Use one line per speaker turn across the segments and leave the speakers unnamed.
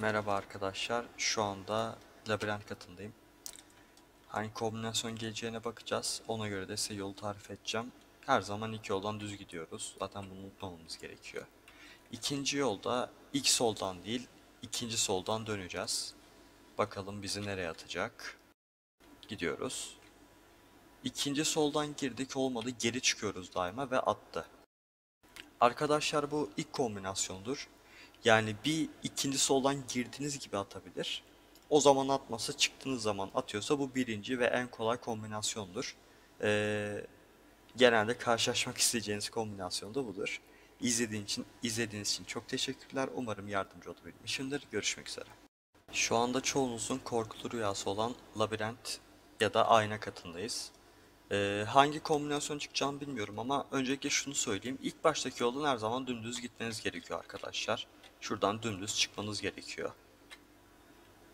Merhaba arkadaşlar. Şu anda labirent katındayım. Hangi kombinasyon geleceğine bakacağız. Ona göre de size yolu tarif edeceğim. Her zaman iki yoldan düz gidiyoruz. Zaten bunu unutmamamız gerekiyor. İkinci yolda ilk soldan değil, ikinci soldan döneceğiz. Bakalım bizi nereye atacak. Gidiyoruz. İkinci soldan girdik olmadı geri çıkıyoruz daima ve attı. Arkadaşlar bu ilk kombinasyondur. Yani bir ikinci soldan girdiğiniz gibi atabilir. O zaman atmasa çıktığınız zaman atıyorsa bu birinci ve en kolay kombinasyondur. Ee, genelde karşılaşmak isteyeceğiniz kombinasyon da budur. İzlediğiniz için, izlediğiniz için çok teşekkürler. Umarım yardımcı olabilmişimdir. Görüşmek üzere. Şu anda çoğunuzun korkulu rüyası olan labirent ya da ayna katındayız. Ee, hangi kombinasyon çıkacağını bilmiyorum ama öncelikle şunu söyleyeyim. İlk baştaki yoldan her zaman dümdüz gitmeniz gerekiyor arkadaşlar. Şuradan dümdüz çıkmanız gerekiyor.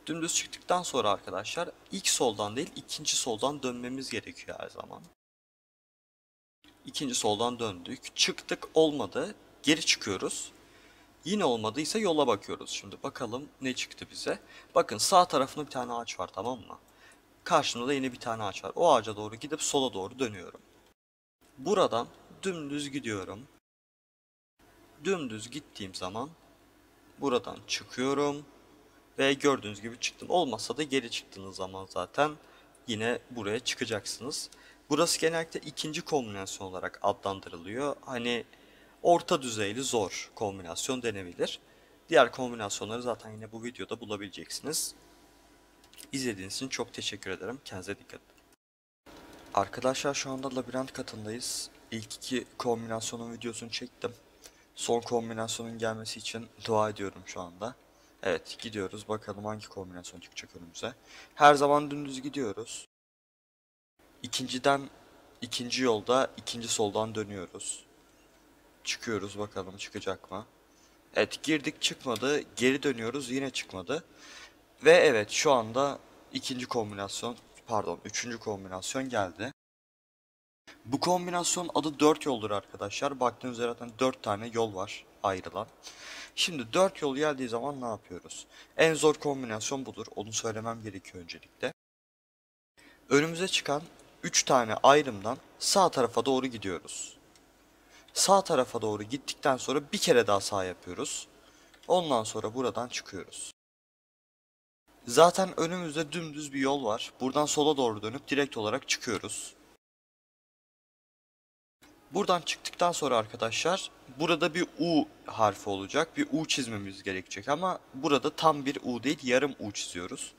Dümdüz çıktıktan sonra arkadaşlar ilk soldan değil ikinci soldan dönmemiz gerekiyor her zaman. İkinci soldan döndük. Çıktık olmadı. Geri çıkıyoruz. Yine olmadıysa yola bakıyoruz. Şimdi bakalım ne çıktı bize. Bakın sağ tarafında bir tane ağaç var tamam mı? Karşımda da yine bir tane ağaç var. O ağaca doğru gidip sola doğru dönüyorum. Buradan dümdüz gidiyorum. Dümdüz gittiğim zaman buradan çıkıyorum ve gördüğünüz gibi çıktım. Olmazsa da geri çıktığınız zaman zaten yine buraya çıkacaksınız. Burası genellikle ikinci kombinasyon olarak adlandırılıyor. Hani orta düzeyli zor kombinasyon denebilir. Diğer kombinasyonları zaten yine bu videoda bulabileceksiniz. İzlediğiniz için çok teşekkür ederim. Kendinize dikkat edin. Arkadaşlar şu anda labirent katındayız. İlk iki kombinasyonun videosunu çektim. Son kombinasyonun gelmesi için dua ediyorum şu anda. Evet gidiyoruz bakalım hangi kombinasyon çıkacak önümüze. Her zaman dümdüz gidiyoruz. İkinciden ikinci yolda ikinci soldan dönüyoruz. Çıkıyoruz bakalım çıkacak mı? Evet girdik çıkmadı. Geri dönüyoruz yine çıkmadı. Ve evet şu anda ikinci kombinasyon pardon üçüncü kombinasyon geldi. Bu kombinasyon adı 4 yoldur arkadaşlar. Baktığınız üzere zaten 4 tane yol var ayrılan. Şimdi 4 yol geldiği zaman ne yapıyoruz? En zor kombinasyon budur. Onu söylemem gerekiyor öncelikle. Önümüze çıkan 3 tane ayrımdan sağ tarafa doğru gidiyoruz. Sağ tarafa doğru gittikten sonra bir kere daha sağ yapıyoruz. Ondan sonra buradan çıkıyoruz. Zaten önümüzde dümdüz bir yol var. Buradan sola doğru dönüp direkt olarak çıkıyoruz. Buradan çıktıktan sonra arkadaşlar burada bir U harfi olacak. Bir U çizmemiz gerekecek ama burada tam bir U değil yarım U çiziyoruz.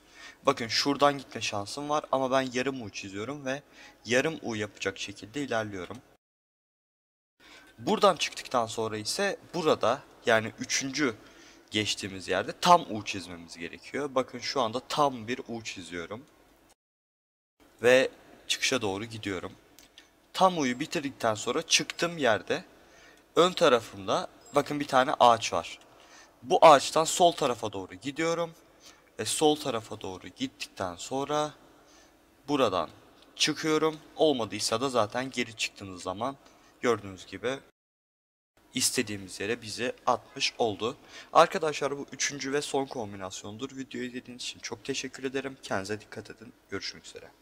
Bakın şuradan gitme şansım var ama ben yarım U çiziyorum ve yarım U yapacak şekilde ilerliyorum. Buradan çıktıktan sonra ise burada yani üçüncü geçtiğimiz yerde tam U çizmemiz gerekiyor. Bakın şu anda tam bir U çiziyorum. Ve çıkışa doğru gidiyorum. Tam U'yu bitirdikten sonra çıktığım yerde ön tarafımda bakın bir tane ağaç var. Bu ağaçtan sol tarafa doğru gidiyorum. Ve sol tarafa doğru gittikten sonra buradan çıkıyorum. Olmadıysa da zaten geri çıktığınız zaman gördüğünüz gibi istediğimiz yere bizi atmış oldu. Arkadaşlar bu üçüncü ve son kombinasyondur. Videoyu izlediğiniz için çok teşekkür ederim. Kendinize dikkat edin. Görüşmek üzere.